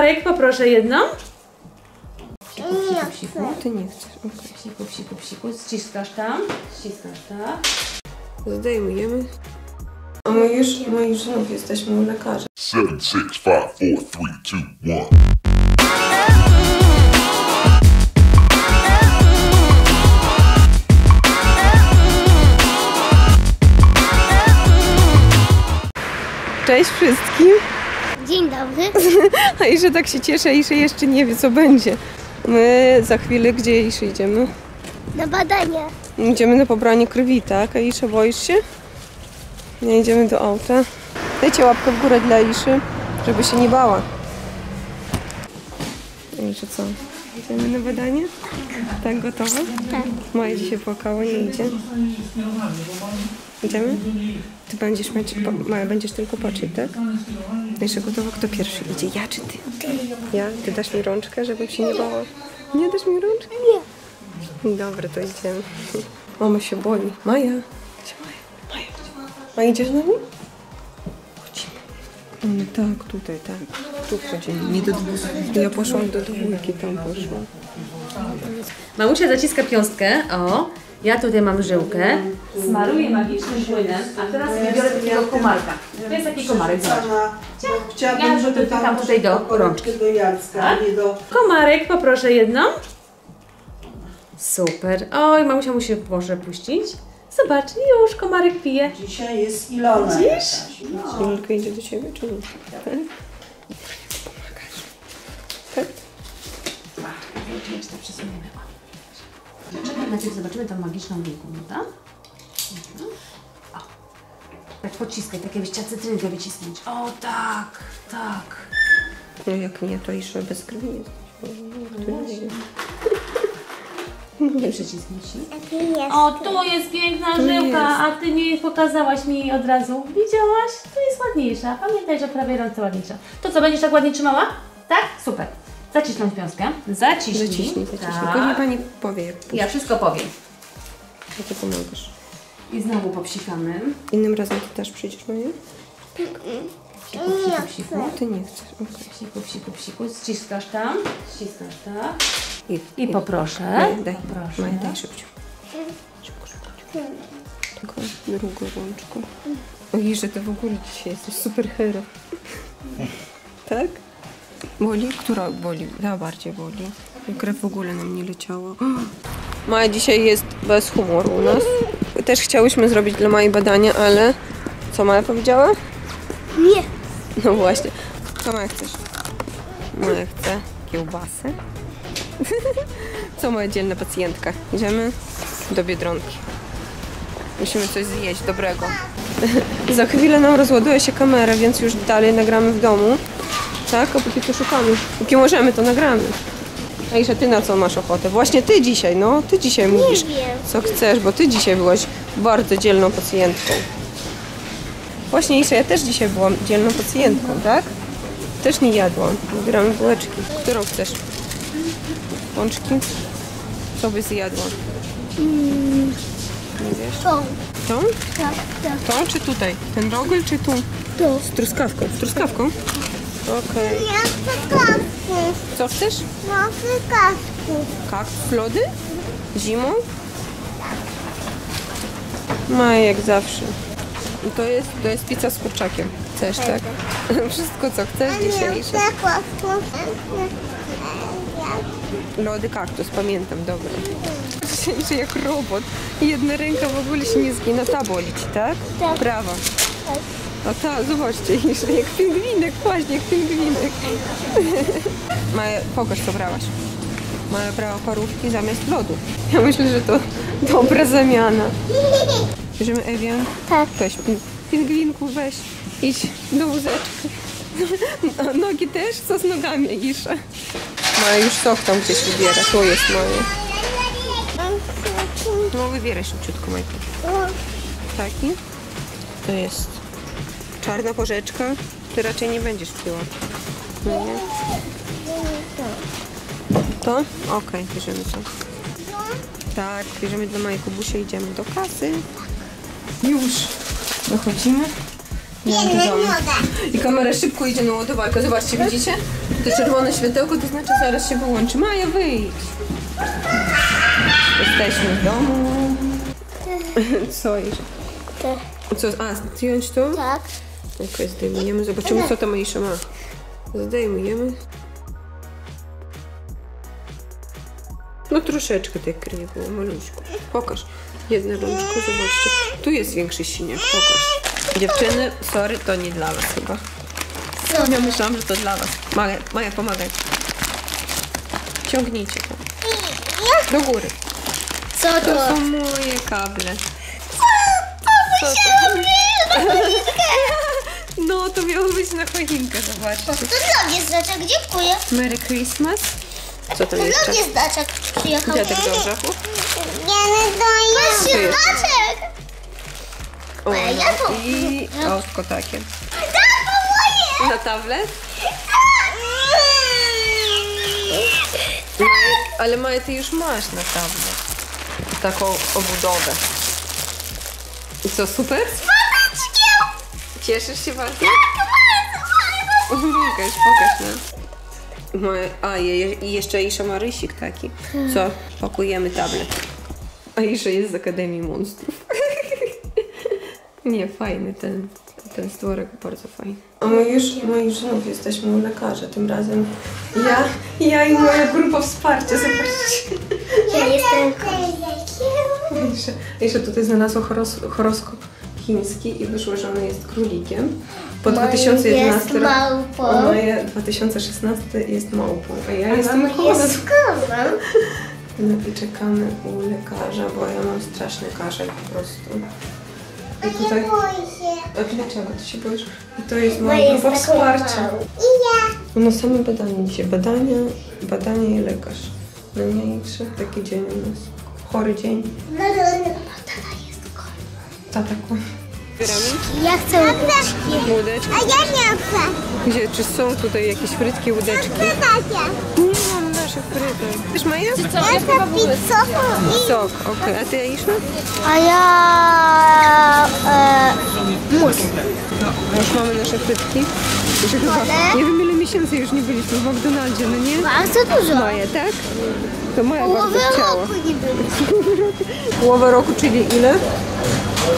Komarek, poproszę jedną. Nie Psiku, Ty nie chcesz, okej. psiku, psiku, psiku. Ściskasz tam, ściskasz tak. Zdejmujemy. A my już, my już znów jesteśmy u lekarza. Seven, six, five, four, three, two, one. Cześć wszystkim. Dzień dobry. A Isza tak się cieszę, Isza jeszcze nie wie co będzie. My za chwilę gdzie Isza idziemy? Na badania. Idziemy na pobranie krwi, tak? A Isza boisz się? Nie idziemy do auta. Dajcie łapkę w górę dla Iszy, żeby się nie bała. A Isza co? Idziemy na badanie? Tak gotowe? Tak. Maja dzisiaj płakała, nie idzie. Idziemy? Ty będziesz mieć, Maja, będziesz tylko patrzeć, tak? Jeszcze gotowa? Kto pierwszy idzie? Ja czy ty? Ja? Ty dasz mi rączkę, żebym się nie bała? Nie dasz mi rączki? Nie. Dobra, to idziemy. Mama się boi. Maja. Gdzie Maja? Maja? Maja, idziesz z nami? Chodzimy. No tak, tutaj, tak. Tu wchodzimy, nie do dwójki. Ja poszłam do dwójki, tam poszłam. Mamusia zaciska piąstkę, o. Ja tutaj mam żyłkę. Smaruję magicznym płynem, a teraz wybiorę takiego komarka. To jest taki komarek, zobacz. Chciałabym, Ja żeby dotykam tam tutaj do rączki. do Jacka, a nie do... Komarek, poproszę jedną. Super. Oj, mamusia musi proszę puścić. Zobacz, już komarek pije. Dzisiaj jest Ilona Widzisz? jakaś. Julka idzie do ciebie, czy nie? Tak? Pomagasz. Tak? Czy to przesuniemy? Najpierw zobaczymy tą magiczną wilką, prawda? Mhm. O. Tak pociskaj, tak jakbyś chciała cytrynkę wycisnąć. O, tak, tak. No jak nie, to jeszcze bez krwi jest. Nie przycisnij ci. Jaki jest? O, tu jest piękna Tu żyłka, jest. a ty nie pokazałaś mi jej od razu. Widziałaś? Tu jest ładniejsza. Pamiętaj, że prawie rące ładniejsza. To co, będziesz tak ładnie trzymała? Tak? Super. Zaciśnąć piąskę. Zaciśnij. Zaciśnij, zaciśnij. Tak. Później pani powie, Ja wszystko powiem. jak ty pomagasz. I znowu popsikamy. Innym razem ty też przyjdziesz, no nie? Psiku, psiku, psiku. Ty nie chcesz, okej. Psiku, psiku, psiku. Ściskasz tam. Ściskasz tak. I, I poproszę. Maja, daj, Poproszę. Maja, daj szybciej. Szybko, szybko. Tylko drugą rączką. Oj, że ty w ogóle dzisiaj jesteś super hero. tak? Boli? Która boli? Ja bardziej boli. Krew w ogóle nam nie leciała. Maja dzisiaj jest bez humoru u nas. Też chciałyśmy zrobić dla Mai badania, ale... Co Maja powiedziała? Nie. No właśnie. Co Maja chcesz? Maja chce kiełbasę. Co moja dzielna pacjentka? Idziemy do Biedronki. Musimy coś zjeść dobrego. Za chwilę nam rozładuje się kamera, więc już dalej nagramy w domu. Tak? A póki co szukamy. Póki możemy, to nagramy. A Isza, ty na co masz ochotę? Właśnie ty dzisiaj, no. Ty dzisiaj mówisz, wiem. co chcesz, bo ty dzisiaj byłaś bardzo dzielną pacjentką. Właśnie Isza, ja też dzisiaj byłam dzielną pacjentką, tak? Też nie jadłam. Wybieramy bułeczki. Którą chcesz? Pączki? Co byś zjadła? Nie wiesz? Tą. Tą? Tak, tak. Tą czy tutaj? Ten rogel czy tu? Tu. Z truskawką. Z truskawką? Okej. Ja chcę. Co chcesz? Ja chcę kasku. Kaktus lody? Zimą? Ma jak zawsze. I to jest, to jest pizza z kurczakiem. Chcesz, tak? Wszystko co chcesz kasku. Lody kaktus, pamiętam, dobra. Że jak robot. Jedna ręka w ogóle się nie zgina. Ta boli ci, tak? Tak. Prawa. A ta, zobaczcie, jak pingwinek, właśnie jak pingwinek. Maja, pokaż co brałaś. Maja brała parówki zamiast lodu. Ja myślę, że to dobra zamiana. Bierzemy Ewian? Tak. Weź, ping- pingwinku, weź, idź do łóżeczka. A nogi też? Co z nogami, Isza? Maja już sok tam gdzieś wybiera. Tu jest Maja. No wybieraj szybciutko, Majka. Taki. To jest czarna porzeczka. Ty raczej nie będziesz piła. No nie? To? Okej, bierzemy to. Tak, bierzemy dla mojej kubusie, idziemy do kasy. Już. Dochodzimy. I kamera szybko idzie na ładowarkę. Zobaczcie, widzicie? To czerwone światełko to znaczy zaraz się wyłączy. Maja, wyjdź! Jesteśmy w domu. Co jeszcze? Co? A, zdjąć to? Tak. Okej, zdejmujemy. Zobaczymy, co ta mniejsza ma. Zdejmujemy. No troszeczkę tej krwi było, maluśko. Pokaż. Jedna rączka, zobaczcie. Tu jest większy siniak, pokaż. Dziewczyny, sorry, to nie dla was chyba. Ja myślałam, że to dla was. Maja, Maja pomagaj. Ciągnijcie to. Do góry. Co To to? są moje kable. Co to? No, to miało być na choinkę, zobaczcie. To dla mnie znaczek, dziękuję. Merry Christmas. Co To jeszcze? dla mnie znaczek przyjechał. Dziadek do orzechu. Ja nie Patrzcie, jest. znaczek. O, Ale ja to-. I oczko takie. Tak, to moje. Na tablet? Maja, ale Maja, ty już masz na tablet. Taką obudowę. I co, super? Cieszysz się bardzo? Tak, Pokaż, pokaż nam. Moje, a je, jeszcze Isza ma rysik taki. Co? Pakujemy tablet. A Isza jest z Akademii Monstrów. Nie, fajny ten, ten stworek, bardzo fajny. A my już, my już znów jesteśmy u lekarza, tym razem ja, ja i moja grupa wsparcia, zobaczcie. Ja jestem Isza, Isza tutaj znalazła horos, horoskop chiński i wyszło, że on jest królikiem. Po 2011 jest małpą. A moje 2016 jest małpą, a ja jestem kosą. Jest kozą. No i czekamy u lekarza, bo ja mam straszny kaszel po prostu. I tutaj... boję się. A dlaczego ty się boisz? I to jest moja grupa wsparcia. I ja. No same badania dzisiaj. Badania, badania i lekarz. No trzech taki dzień u nas. Chory dzień. Kłamie. Ja chcę łódeczki. Łódeczki. A ja nie chcę. Gdzie? Czy są tutaj jakieś frytki, łódeczki? Nie mam naszych frytek. Wiesz Maja? Ja chcę pizzę i... Sok, okej. A ty Aisza? A ja... E, mus. Już mamy nasze frytki. Że chyba, nie wiem ile miesięcy już nie byliśmy w McDonaldzie, no nie? Bardzo dużo. Maja, tak? To Maja bardzo Połowy chciała. roku nie było. Połowa roku, czyli ile?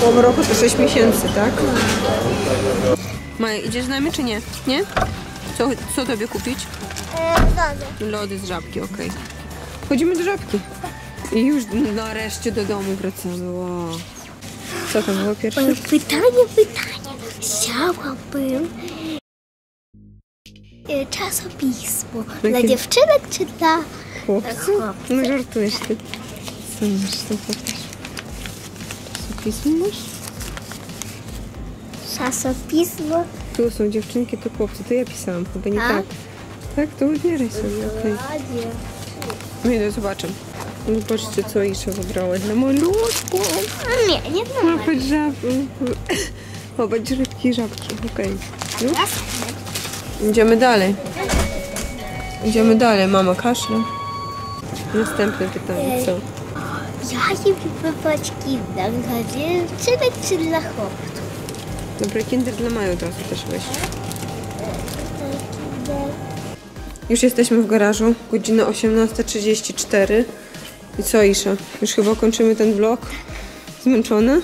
Połowa roku to 6 miesięcy, tak? Maja, idziesz z nami czy nie? Nie? Co, co tobie kupić? E, dobrze. Lody z żabki, okej. Chodzimy do żabki. I już nareszcie do domu wracamy. Wow. Co to było pierwsze? Pytanie, pytanie. Chciałabym e, czasopismo. Dla Jakie? dziewczynek czy dla Chłopcy? chłopców? No żartujesz ty. Co masz? To pokaż. Czasopismo masz? Czasopismo. Tu są dziewczynki, to chłopcy. To ja pisałam, chyba nie A? tak. Tak, to odbieraj sobie, okej. Ładnie. No zobaczę. Zobaczcie, co Isza wybrała dla malutku. Nie, nie dla Ma żabki. Będzie rybki i żabki, okej. Już? Idziemy dalej. Idziemy dalej, mama kaszle. Następne pytanie, co? Ja nie wiem wybrać kinder dla dziewczynek czy dla chłopców. Dobra, kinder dla Maja od razu też weź. Już jesteśmy w garażu, godzina 18.34. I co Isza? Już chyba kończymy ten vlog? Zmęczona?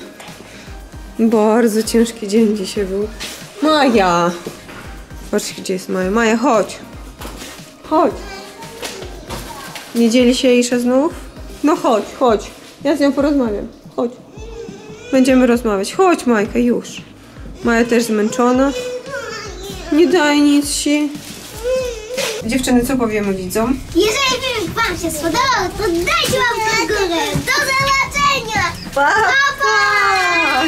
Bardzo ciężki dzień dzisiaj był. Maja! Patrz gdzie jest Maja. Maja, chodź! Chodź! Nie dzieli się Isza znów? No chodź, chodź. Ja z nią porozmawiam. Chodź. Będziemy rozmawiać. Chodź Majka, już. Maja też zmęczona. Nie daj nic się. Dziewczyny, co powiemy widzom? Jeżeli film Wam się spodobał, to dajcie łapkę w górę. Do zobaczenia! Pa! Pa!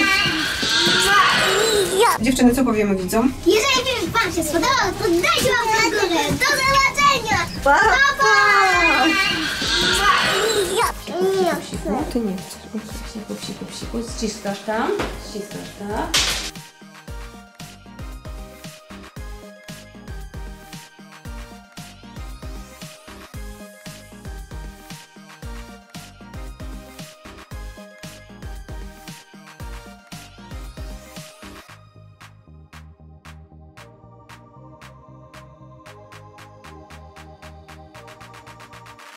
Dziewczyny, co powiemy widzom? Jeżeli film Wam się spodobał, to dajcie łapkę w górę. Do zobaczenia! Pa! Pa! Nie chcę. Ty nie chcesz. Psiku, psiku, psiku. Ściskasz tam. Ściskasz tak.